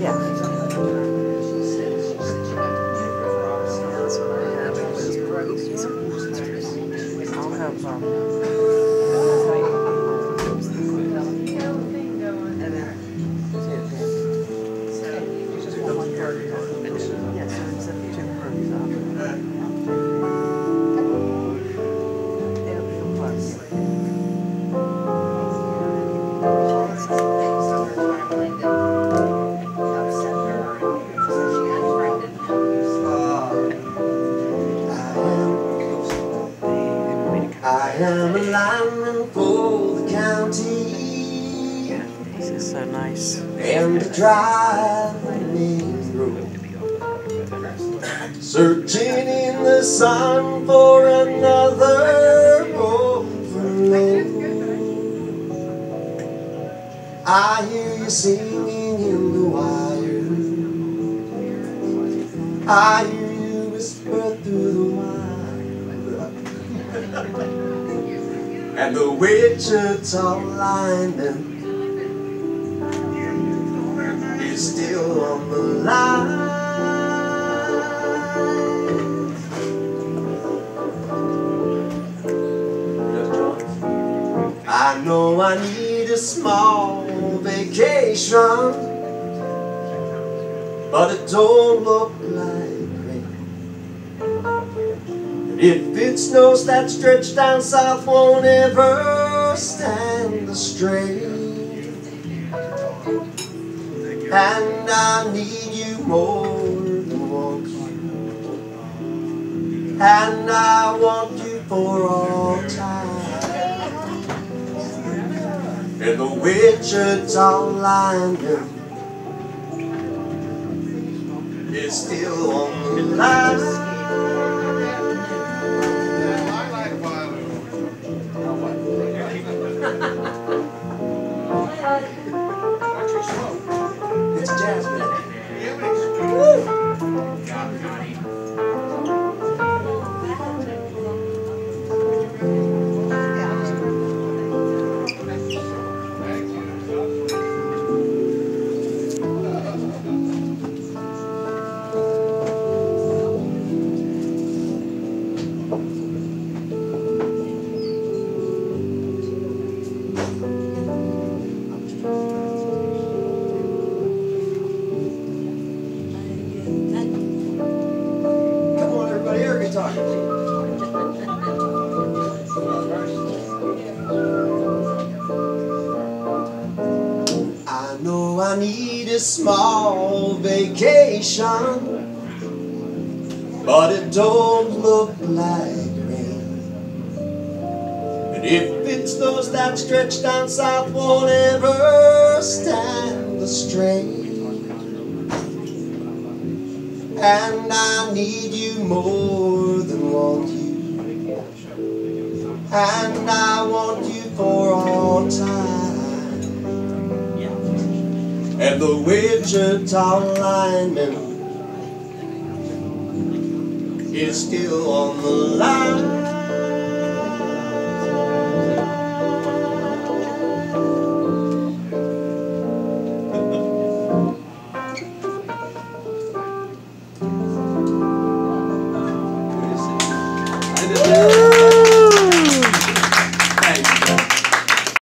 Yeah. That's what I have in I'll have um, I am a lineman for the county This is so nice. and I drive the main road. Searching in the sun for another overload. I hear you singing in the wire. I And the Wichita lineman is still on the line. I know I need a small vacation, but it don't look like. If it snows, that stretch down south won't ever stand the strain. And I need you more than once. And I want you for all time. And the Wichita lineman is still on the line. It's jazz I know I need a small vacation, but it don't look like. And if it snows, that stretch down south won't ever stand the strain. And I need you more want you. And I want you for all time. And the Wichita lineman is still on the line. Woo!